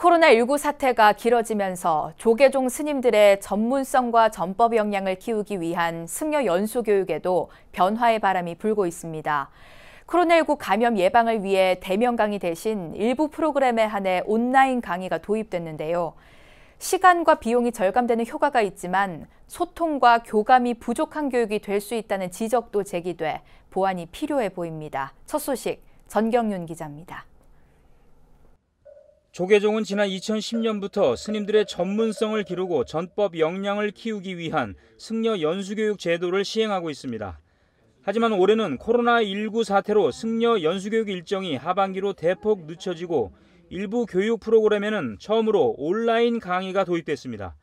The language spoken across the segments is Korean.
코로나19 사태가 길어지면서 조계종 스님들의 전문성과 전법 역량을 키우기 위한 승려 연수 교육에도 변화의 바람이 불고 있습니다. 코로나19 감염 예방을 위해 대면 강의 대신 일부 프로그램에 한해 온라인 강의가 도입됐는데요. 시간과 비용이 절감되는 효과가 있지만 소통과 교감이 부족한 교육이 될 수 있다는 지적도 제기돼 보완이 필요해 보입니다. 첫 소식 전경윤 기자입니다. 조계종은 지난 2010년부터 스님들의 전문성을 기르고 전법 역량을 키우기 위한 승려 연수교육 제도를 시행하고 있습니다. 하지만 올해는 코로나19 사태로 승려 연수교육 일정이 하반기로 대폭 늦춰지고 일부 교육 프로그램에는 처음으로 온라인 강의가 도입됐습니다.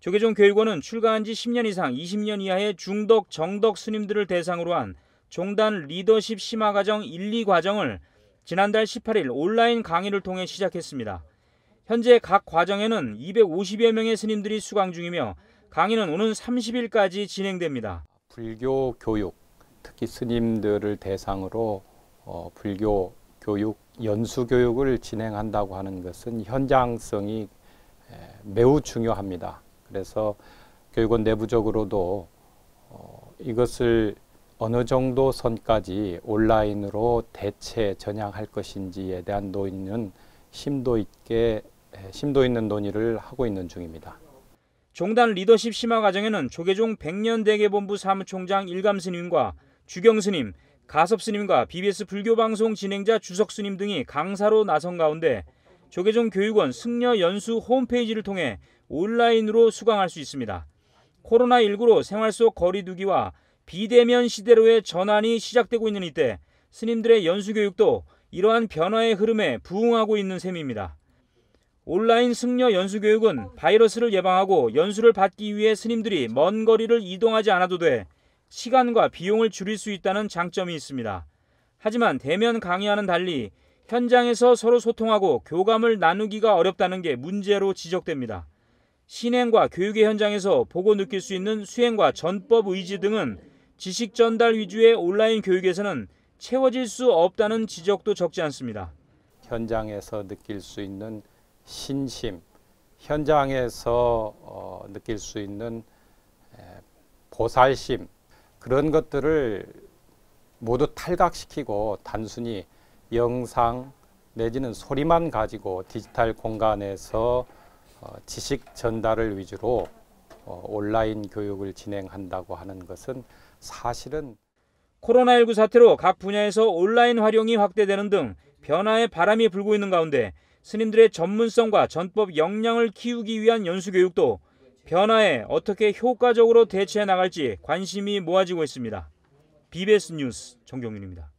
조계종 교육원은 출가한 지 10년 이상 20년 이하의 중덕, 정덕 스님들을 대상으로 한 종단 리더십 심화 과정 1, 2 과정을 지난달 18일 온라인 강의를 통해 시작했습니다. 현재 각 과정에는 250여 명의 스님들이 수강 중이며 강의는 오는 30일까지 진행됩니다. 불교 교육, 특히 스님들을 대상으로 어, 불교 교육, 연수 교육을 진행한다고 하는 것은 현장성이 매우 중요합니다. 그래서 교육원 내부적으로도 어, 이것을 어느 정도 선까지 온라인으로 대체 전향할 것인지에 대한 논의는 심도 있게 심도 있는 논의를 하고 있는 중입니다. 종단 리더십 심화 과정에는 조계종 백년 대계본부 사무총장 일감 스님과 주경 스님, 가섭 스님과 BBS 불교 방송 진행자 주석 스님 등이 강사로 나선 가운데 조계종 교육원 승려 연수 홈페이지를 통해 온라인으로 수강할 수 있습니다. 코로나19로 생활 속 거리두기와 비대면 시대로의 전환이 시작되고 있는 이때 스님들의 연수 교육도 이러한 변화의 흐름에 부응하고 있는 셈입니다. 온라인 승려 연수 교육은 바이러스를 예방하고 연수를 받기 위해 스님들이 먼 거리를 이동하지 않아도 돼 시간과 비용을 줄일 수 있다는 장점이 있습니다. 하지만 대면 강의와는 달리 현장에서 서로 소통하고 교감을 나누기가 어렵다는 게 문제로 지적됩니다. 신행과 교육의 현장에서 보고 느낄 수 있는 수행과 전법 의지 등은 지식 전달 위주의 온라인 교육에서는 채워질 수 없다는 지적도 적지 않습니다. 현장에서 느낄 수 있는 신심, 현장에서 어, 느낄 수 있는 에, 보살심 그런 것들을 모두 탈각시키고 단순히 영상 내지는 소리만 가지고 디지털 공간에서 어, 지식 전달을 위주로 어, 온라인 교육을 진행한다고 하는 것은 사실은 코로나19 사태로 각 분야에서 온라인 활용이 확대되는 등 변화의 바람이 불고 있는 가운데 스님들의 전문성과 전법 역량을 키우기 위한 연수 교육도 변화에 어떻게 효과적으로 대처해 나갈지 관심이 모아지고 있습니다. BBS 뉴스 정경윤입니다.